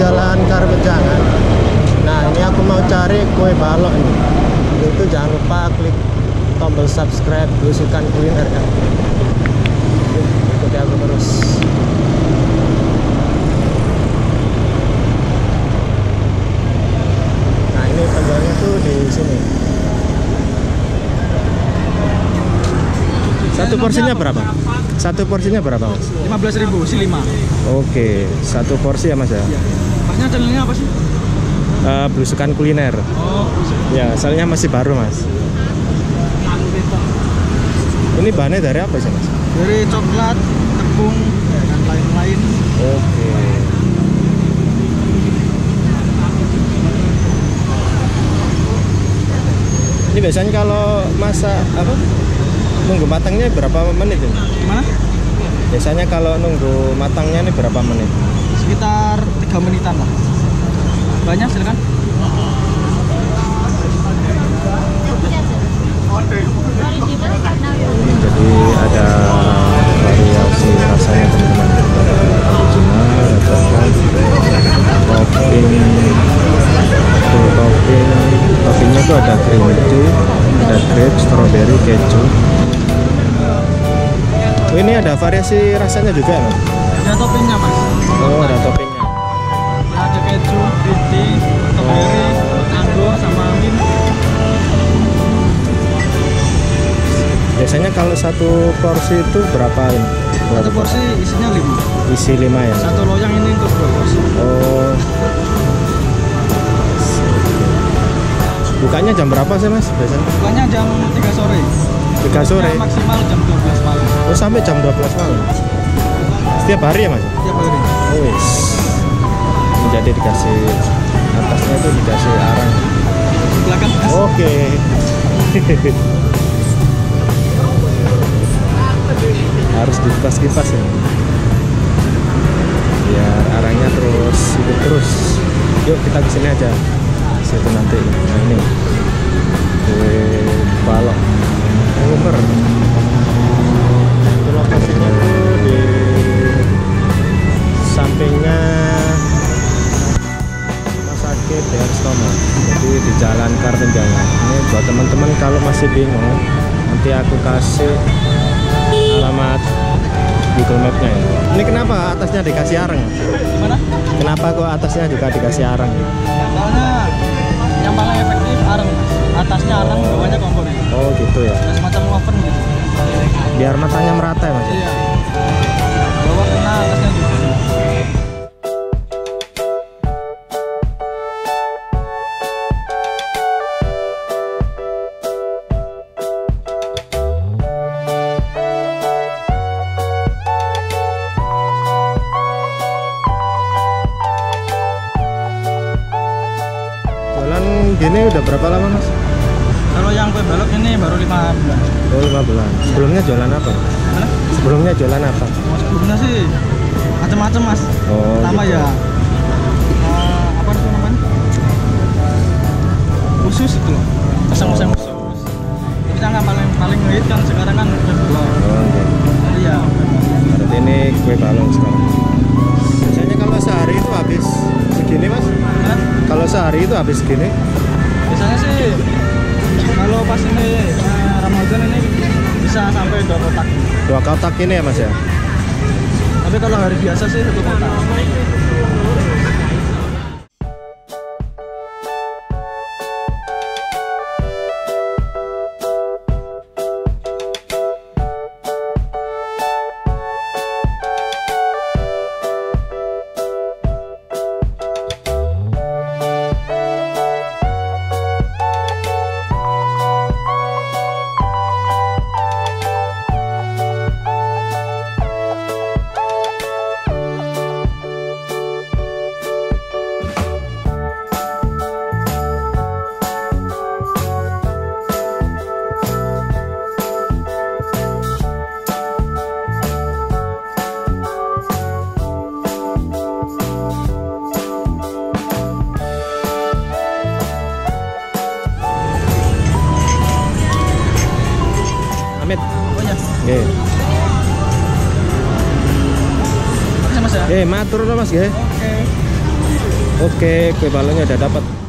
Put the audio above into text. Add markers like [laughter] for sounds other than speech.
Jalan Karbejangan. Nah, ini aku mau cari kue balok nih. Itu jangan lupa klik tombol subscribe Belusukan Kuliner ya. Ikuti aku terus. Nah, ini penjualnya tuh di sini. Satu porsinya berapa? Satu porsinya berapa mas? 15.000 si 5 oke satu porsi ya mas ya? Masnya channelnya apa sih? Eh, belusukan kuliner Oh, ya soalnya masih baru mas ini bahannya dari apa sih mas? dari coklat, tepung, dan lain-lain. Oke. Ini biasanya kalau masak apa? Nunggu matangnya berapa menit ini? Gimana? Biasanya kalau nunggu matangnya ini berapa menit? Sekitar 3 menitan lah. Banyak silakan. Ini jadi ada variasi rasanya teman-teman. Ada original, ada topping, full topping. Toppingnya itu ada cream tea, ada grape, strawberry, keju. Oh, ini ada variasi rasanya juga ya, Mas? Ada toppingnya mas. Oh, ada toppingnya. Ada keju, piti, strawberry, anggur, sama mint. Biasanya kalau satu porsi itu berapa ini? Satu porsi isinya 5 Isi lima ya? Satu loyang ini untuk dua porsi. Oh. Bukanya jam berapa sih mas biasanya? Bukannya jam 3 sore. 3 sore? Tutupnya Maksimal jam 12 malam. Oh sampai jam 12 malam? Setiap hari ya mas? Tiap hari. Oh wis. Ini Jadi dikasih atasnya itu dikasih arang. Di belakang. Oke. [laughs] Harus dikipas-kipas ya. Biar arangnya terus hidup terus. Yuk kita ke sini aja. Situ nanti. Nah ini. Kue balok. Uber. Itu lokasinya tuh di sampingnya rumah sakit Darstomo jadi di jalan Kartanjaya ini buat teman-teman kalau masih bingung nanti aku kasih alamat Google Mapnya ya. ini kenapa atasnya dikasih arang Gimana? kenapa kok atasnya juga dikasih arang ya? Soalnya yang paling efektif arang mas. Atasnya arang, bawahnya kompor. oh gitu ya semacam oven gitu. biar matanya merata ya mas ya? Iya. Gini udah berapa lama mas? Kalau yang kue balok ini baru 5 bulan. oh lima bulan sebelumnya jualan apa? Mana? sebelumnya jualan apa? Oh, sebelumnya sih macam-macam mas. oh Pertama gitu. ya eh, apa itu namanya? Khusus itu loh. Pasang-pasang khusus. Tapi yang paling paling ngehit kan sekarang kan kue balok. oh, gitu. Iya. Berarti ini kue balong sekarang. Biasanya kalau sehari itu habis segini mas? Hah? Kalau sehari itu habis segini? Biasanya sih kalau pas ini eh, Ramadan ini bisa sampai dua kotak. Dua kotak ini ya mas ya? Tapi kalau hari biasa sih satu kotak. Oke. Makasih mas ya. Eh, matur mas ya. Oke. Oke, kue balongnya udah dapat.